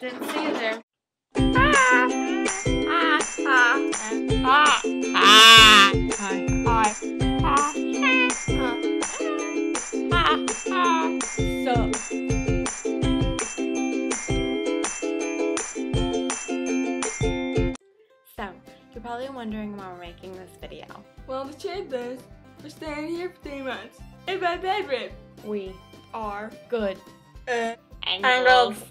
didn't see you there. Ah! Ah! Ah! Ah! Ah! Hi. Hi. Ah! Ah! Ah! Ah! So. So, you're probably wondering why we're making this video. Well, the truth is, we're staying here for three months in my bedroom. We Are good uh, angles.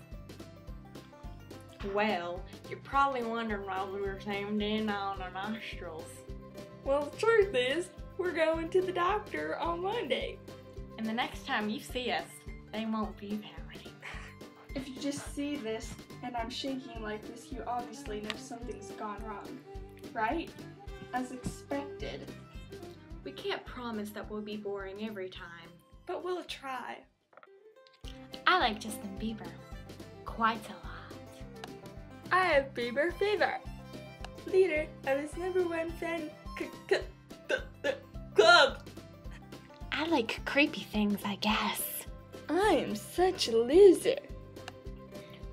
Well, you're probably wondering why we were zoomed in on our nostrils. well, the truth is, we're going to the doctor on Monday. And the next time you see us, they won't be there. If you just see this and I'm shaking like this, you obviously know something's gone wrong, right? As expected. We can't promise that we'll be boring every time. But we'll try. I like Justin Bieber quite a lot. I have Bieber fever. Leader of his number one fan c- c- th- th- club. I like creepy things, I guess. I am such a loser.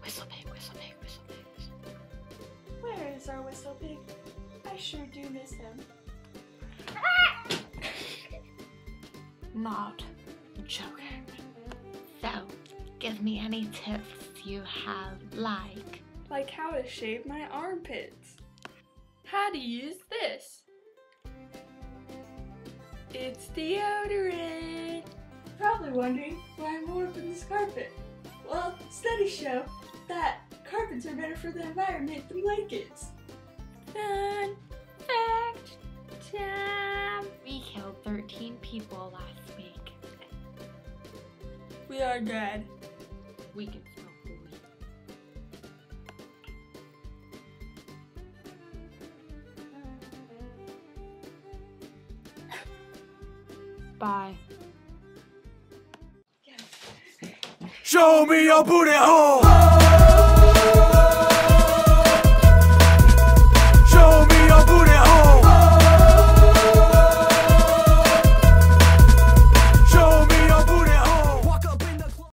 Whistle pig, whistle pig, whistle pig, whistle pig. Where is our whistle pig? I sure do miss him. Not joking. So, give me any tips you have, like. Like how to shave my armpits. How to use this. It's deodorant. Probably wondering why I'm in this carpet. Well, studies show that carpets are better for the environment than blankets. Fun fact time. We killed 13 people last week. We are dead. We can Bye. Show me your booty hole.